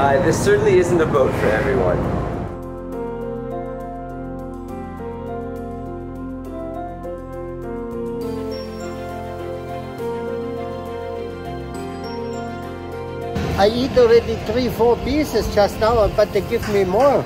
Uh, this certainly isn't a boat for everyone. I eat already three, four pieces just now, but they give me more.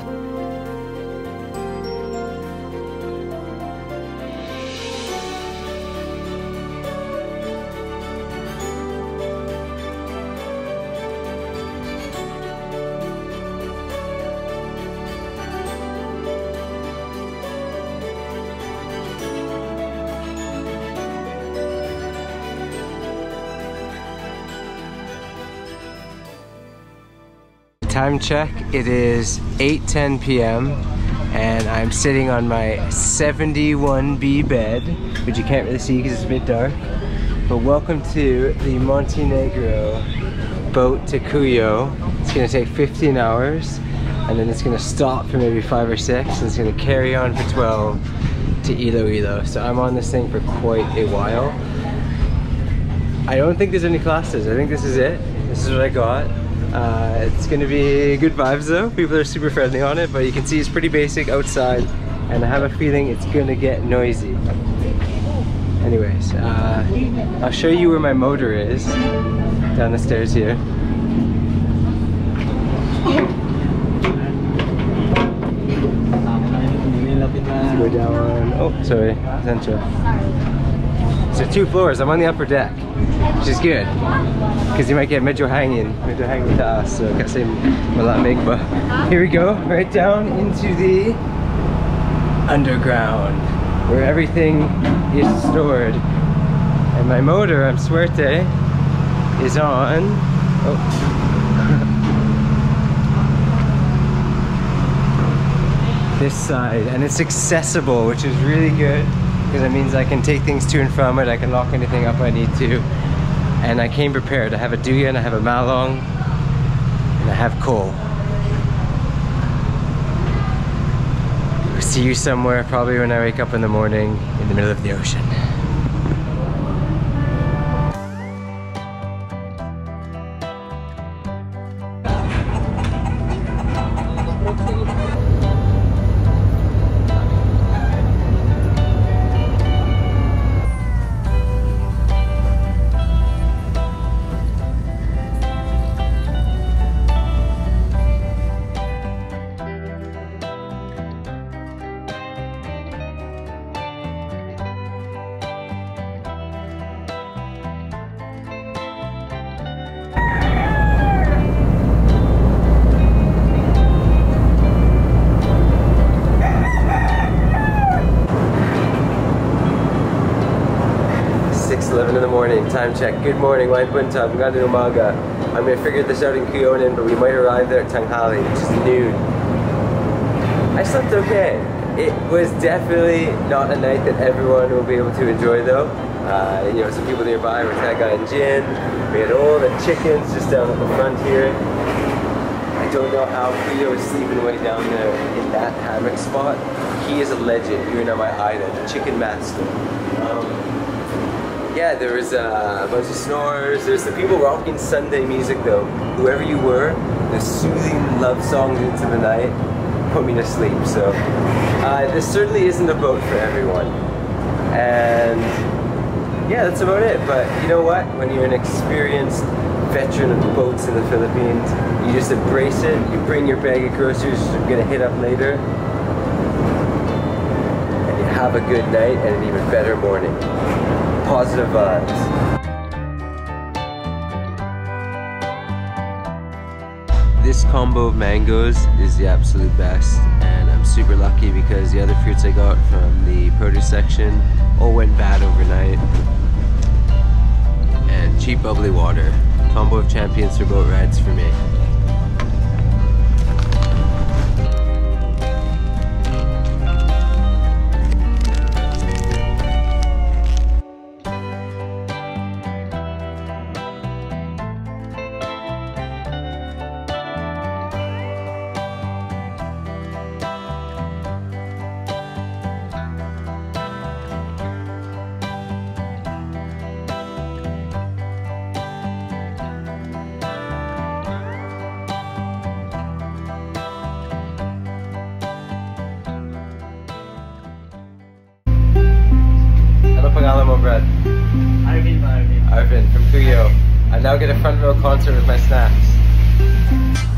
Time check, it is 8.10 p.m. and I'm sitting on my 71B bed, which you can't really see because it's a bit dark. But welcome to the Montenegro boat to Cuyo. It's gonna take 15 hours and then it's gonna stop for maybe five or six and it's gonna carry on for 12 to Iloilo. So I'm on this thing for quite a while. I don't think there's any classes. I think this is it. This is what I got. Uh, it's gonna be good vibes though. People are super friendly on it, but you can see it's pretty basic outside and I have a feeling it's gonna get noisy. Anyways, uh, I'll show you where my motor is down the stairs here. Go down, oh sorry, Central. So two floors, I'm on the upper deck, which is good. Because you might get medyo hanging, medyo hanging taas, so kasi malamig ba. Here we go, right down into the underground, where everything is stored. And my motor, I'm suerte, is on, oh. this side and it's accessible which is really good because it means I can take things to and from it. I can lock anything up I need to. And I came prepared. I have a duyan I have a malong and I have coal. See you somewhere probably when I wake up in the morning in the middle of the ocean morning, time check. Good morning, Wine Punta, Magandang umaga. I'm gonna figure this out in Kuyonin, but we might arrive there at Tanghali, which is noon. I slept okay. It was definitely not a night that everyone will be able to enjoy though. Uh, you know, some people nearby were Taga and Jin. We had all the chickens just down at the front here. I don't know how Kuyo is sleeping way down there in that hammock spot. He is a legend here in my island, the chicken master. Um, yeah, there was uh, a bunch of snores. There's the people rocking Sunday music though. Whoever you were, the soothing love songs into the night put me to sleep. So uh, this certainly isn't a boat for everyone. And yeah, that's about it. But you know what? When you're an experienced veteran of boats in the Philippines, you just embrace it. You bring your bag of groceries you're gonna hit up later. And you have a good night and an even better morning positive vibes. This combo of mangoes is the absolute best and I'm super lucky because the other fruits I got from the produce section all went bad overnight. And cheap bubbly water. Combo of champions for boat rides for me. Now get a front row concert with my snacks.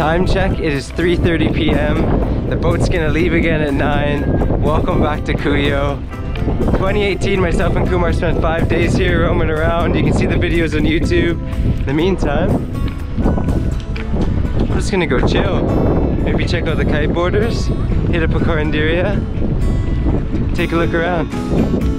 Time check, it is 3.30 p.m. The boat's gonna leave again at 9. Welcome back to Cuyo. 2018, myself and Kumar spent five days here roaming around. You can see the videos on YouTube. In the meantime, I'm just gonna go chill. Maybe check out the kiteboarders, hit up a Carinderia, take a look around.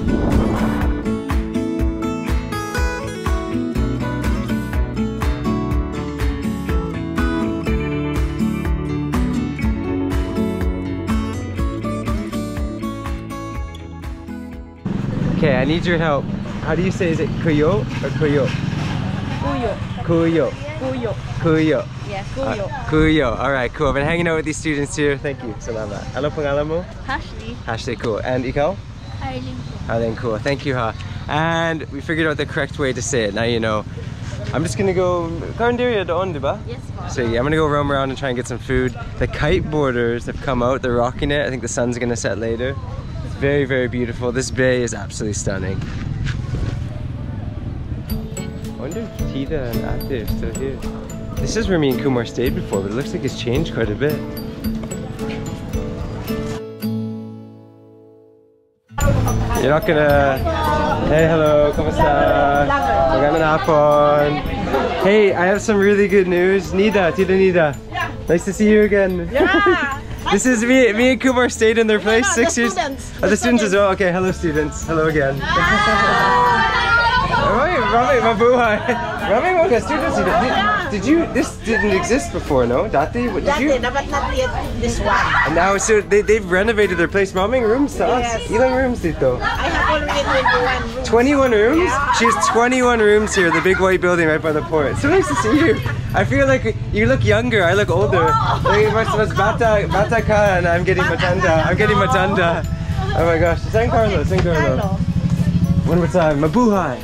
I need your help. How do you say, is it Cuyo or Cuyo? Cuyo. Cuyo. Cuyo. Cuyo. Yes, Uh, Cuyo. Cuyo. Alright, cool. I've been hanging out with these students here. Thank you. Salamat. Ano pangalan mo? Ashley. Ashley, cool. And ikaw? Arlene. Arlene, cool. Thank you, ha. And we figured out the correct way to say it. Now you know. I'm just gonna go Carinderia doon, diba? Yes, ma'am. So yeah, I'm gonna go roam around and try and get some food. The kiteboarders have come out, they're rocking it. I think the sun's gonna set later. It's very, very beautiful. This bay is absolutely stunning. I wonder if Tita and Ate are still here. This is where me and Kumar stayed before, but it looks like it's changed quite a bit. You're not gonna... Hey, hello, kamusta? Magandang hapon. Hey, I have some really good news. Nida, Tita Nida. Nice to see you again. Yeah. This is me, me and Kumar stayed in their oh place no, six the years. students. Oh, the students as well. Okay, hello students. Hello again. Right, Rami, mabuhay. Rami, mga students. Did, did you? This didn't exist before, no? Dati, what did you? dapat not yet this one. And now, so they they've renovated their place. Maming rooms to us. Ilang rooms dito? I have already 21 rooms. 21 rooms? She has 21 rooms here, the big white building right by the port. So nice to see you. I feel like you look younger, I look older. Like, mas, mas bata, bata ka and I'm getting matanda. I'm getting matanda. Oh my gosh. San Carlos, San Carlos. One more time. Mabuhay.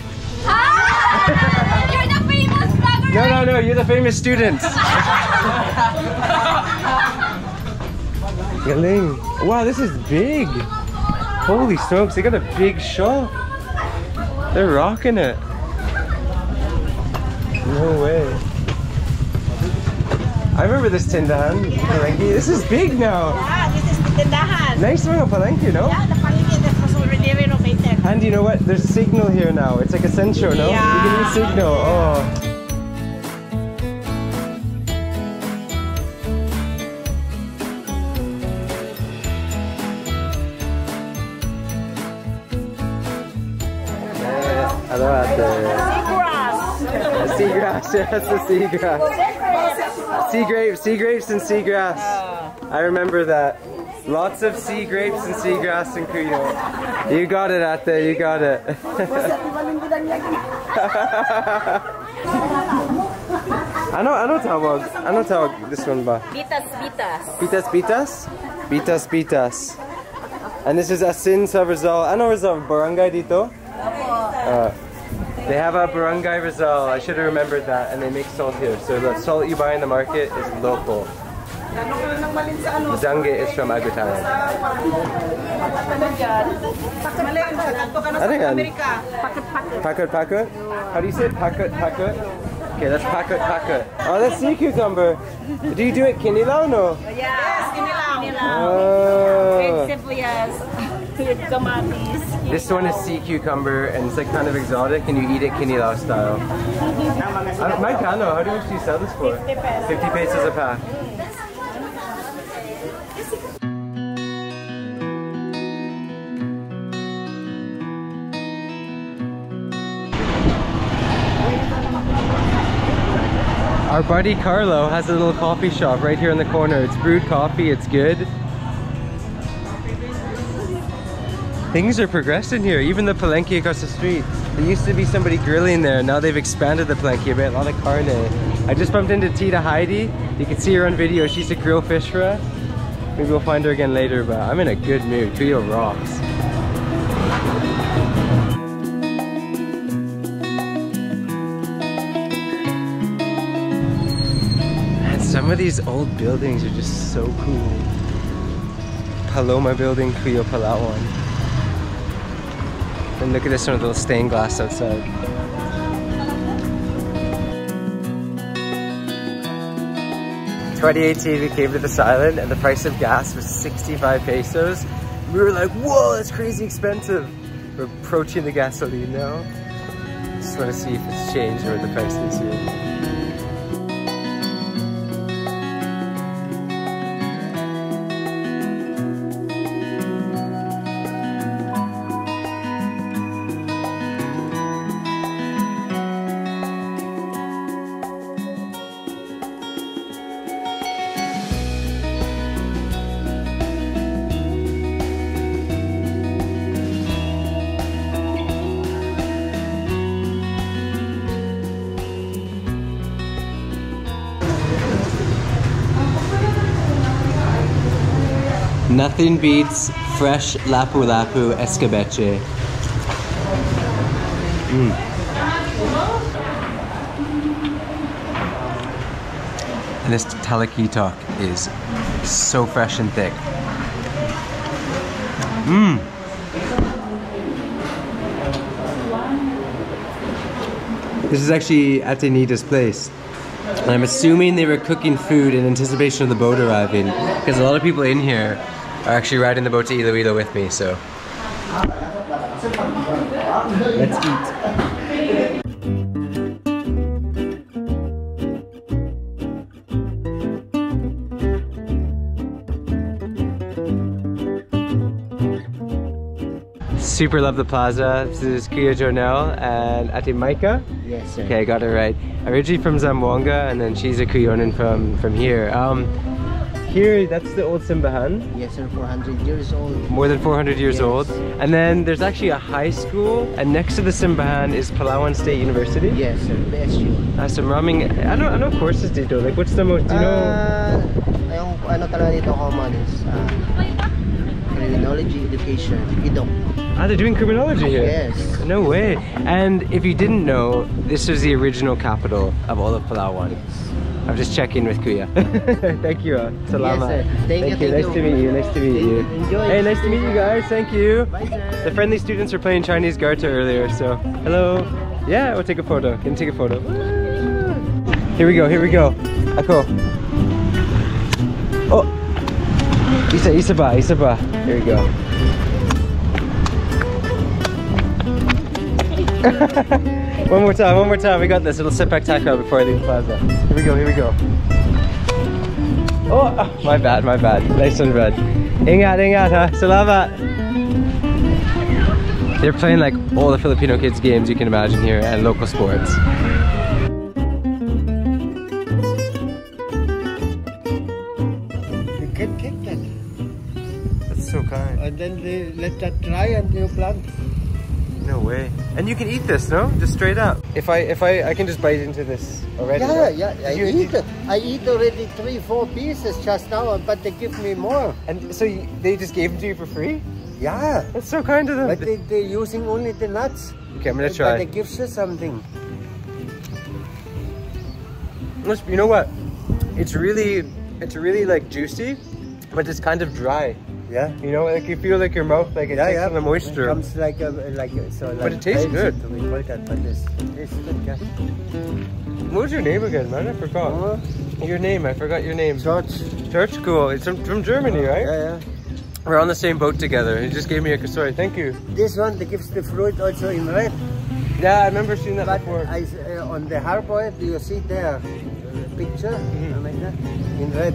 You're the famous vlogger. No, no, no, you're the famous student. Galing. Wow, this is big. Holy smokes, they got a big shop. They're rocking it. No way. I remember this tindahan. Palenque. This is big now. Yeah, this is the tindahan. Nice mga palenque, no? Yeah, the paligid that was already renovated. And you know what? There's signal here now. It's like a centro, no? You can use Yeah. signal. Oh. Seagrass, yes, the seagrass. Sea grapes, sea grapes and seagrass. I remember that. Lots of sea grapes and seagrass in Cuyo. You got it out there, you got it. I know, ano, ano tawag? Ano tawag this one ba? Bitas, bitas. Pitas pitas? Pitas pitas. And this is Asin sa Rizal. Ano Rizal? Barangay dito? Uh, they have a barangay Rizal. I should have remembered that. And they make salt here. So the salt you buy in the market is local. The Zange is from Agutayan. Ano yan? Pakut pakut? How do you say it? Pakut pakut? Okay, that's pakut pakut. Oh, that's sea cucumber. Do you do it kinilaw no? Yes, kinilaw. Oh. Sibuyas. With kamatis. This one is sea cucumber and it's like kind of exotic and you eat it kinilaw style. Uh, Magkano, how do you actually sell this for? 50 pesos a pack. Our buddy Carlo has a little coffee shop right here in the corner. It's brewed coffee, it's good. Things are progressing here, even the palenque across the street. There used to be somebody grilling there, now they've expanded the palenque a bit, a lot of carne. I just bumped into Tita Heidi. You can see her on video, she used to grill fish for us. Maybe we'll find her again later, but I'm in a good mood. Cuyo rocks. Some of these old buildings are just so cool. Paloma building, Cuyo Palawan. And look at this one with a little stained glass outside. Twenty eighteen, we came to this island, and the price of gas was sixty-five pesos. We were like, "Whoa, that's crazy expensive." We're approaching the gasoline now. Just want to see if it's changed or what the price is here. Nothing beats fresh lapu lapu escabeche. Mm. And this talakitok is so fresh and thick. Mmm. This is actually Atenita's place. And I'm assuming they were cooking food in anticipation of the boat arriving because a lot of people in here are actually riding the boat to Iloilo with me, so. Let's eat. Super love the plaza. This is Kuya Jonel and Ate Maika. Yes, sir. Okay, I got it right. Originally from Zamboanga, and then she's a Kuyonin from from here. Um, here, that's the old Simbahan, Yes, sir. 400 years old. more than 400 years Yes. old. And then there's actually a high school, and next to the Simbahan is Palawan State University. Yes, sir. Uh, so maraming, I know, I know courses dito. Like, what's the most, do you know? Ah, yung ano talaga dito common is uh, criminology education. Idok. ah, they're doing criminology here. Yes. No way. And if you didn't know, this was the original capital of all of Palawan. I'm just checking with Kuya. thank you. Uh, salamat. sir. Thank you, thank Nice you. to meet you. Nice to meet you. Enjoy. Hey, nice to meet you guys. Thank you. Bye. The friendly students were playing Chinese Garter earlier, so hello. Yeah, we'll take a photo. Can you take a photo? Here we go. Here we go. Ako. Oh. Isa, isa ba, isa ba. Here we go. one more time, one more time. We got this. It'll sit back taco before I leave the plaza. Here we go, here we go. Oh, ah, my bad, my bad. Nice and red. Ingat, ingat, ha. Salamat. They're playing like all the Filipino kids games you can imagine here and local sports. You can take that. That's so kind. And then they let that dry and you plant. No way. And you can eat this, no? Just straight up. If I if I I can just bite into this already. Yeah, no? yeah. I You- eat it. I eat already three, four pieces just now, but they give me more. And so you, they just gave them to you for free? Yeah. That's so kind of them. But they, they're using only the nuts. okay, I'm gonna But try. they give you something. You know what? It's really It's really like juicy, but it's kind of dry. Yeah. You know, like you feel like your mouth like it Yeah, takes yeah. the moisture. It comes like a, like a- so. Like it tastes good. That, but it tastes good. Yeah. What was your name again, man? I forgot. Uh, Your name, I forgot your name. George. Church, cool. It's from, from Germany, right? Yeah, yeah. We're on the same boat together. He just gave me a sorry. Thank you. This one, they gives the fruit also in red. Yeah, I remember seeing that But before. I, uh, on the harbor, do you see there picture Mm-hmm. like that in red?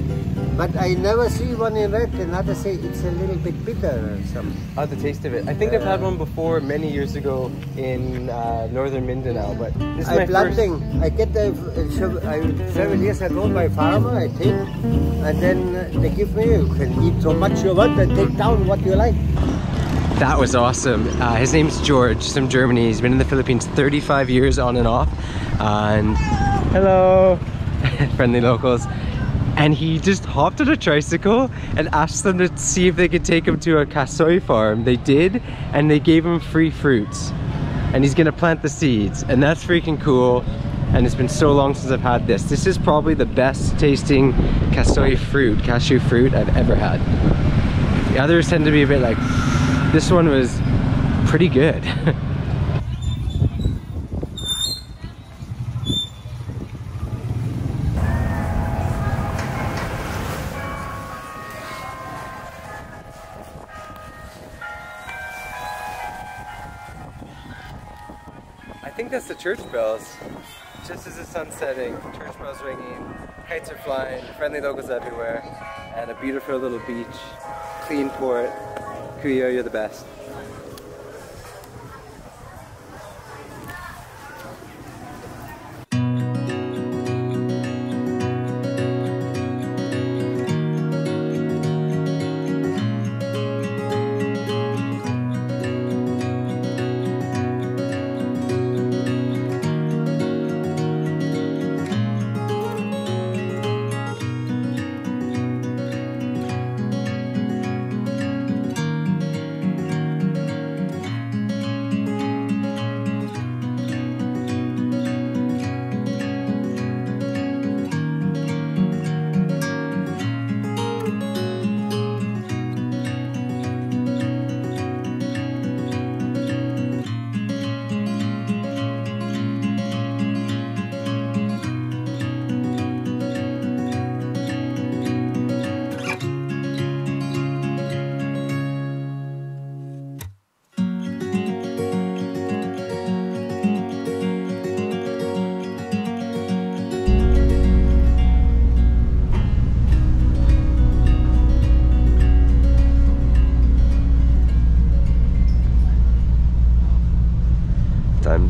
But I never see one in red. and Another say it's a little bit bitter or something. Oh, the taste of it. I think I've had one before many years ago in uh, northern Mindanao, but this is my I planting. I get the uh, so I, seven years ago my farmer. I take, and then uh, they give me. You can eat so much you want and take down what you like. That was awesome. Uh, his name's George, from Germany. He's been in the Philippines 35 years on and off. And hello, friendly locals. And he just hopped on a tricycle and asked them to see if they could take him to a casoy farm. They did, and they gave him free fruits. And he's gonna plant the seeds, and that's freaking cool. And it's been so long since I've had this. This is probably the best tasting casoy fruit, cashew fruit I've ever had. The others tend to be a bit like, this one was pretty good. that's the church bells. Just as the sun's setting, church bells ringing, kites are flying, friendly locals everywhere, and a beautiful little beach, clean port. Cuyo, you're the best.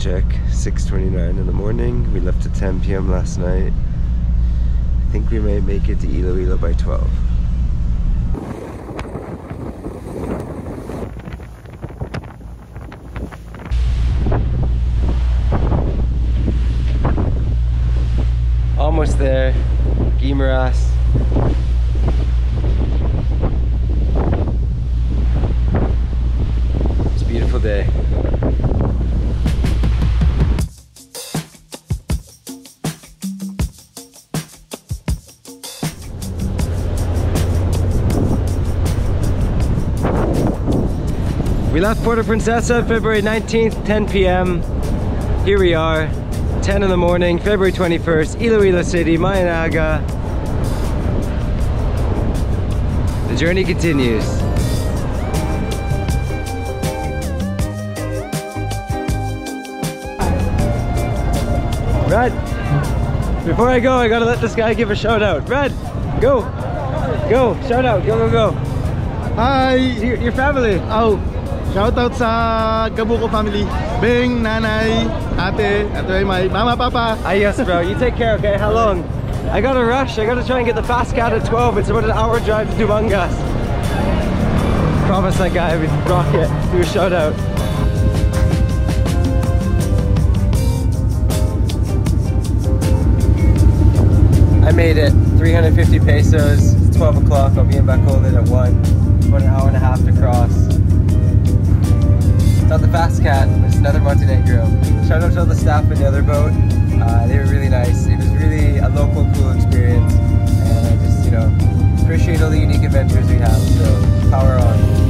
Check, 6.29 in the morning. We left at 10 p.m. last night. I think we may make it to Iloilo by 12. Almost there. Guimaras. Left Puerto Princesa February 19th, 10 p.m. Here we are, 10 in the morning, February 21st, Iloilo City, Mayanaga. The journey continues. Red, before I go, I gotta let this guy give a shout out. Red, go, go, shout out, go, go, go. Hi! Your, your family. Oh, shoutout sa Gabuko family. Beng, nanay, ate, ay my mama, papa. Ah, yes, bro. You take care, okay? How long? I gotta rush. I gotta try and get the fast cat at 12. It's about an hour drive to Dumangas. Promise that guy we'd rock it. Do a shout out. I made it. 350 pesos. It's 12 o'clock. I'll be in Bacolod at 1. About an hour and a half to cross not the Fast Cat, it's another Montenegro. Shout out to all the staff in the other boat. Uh, they were really nice. It was really a local, cool experience, and I just, you know, appreciate all the unique adventures we have. So power on.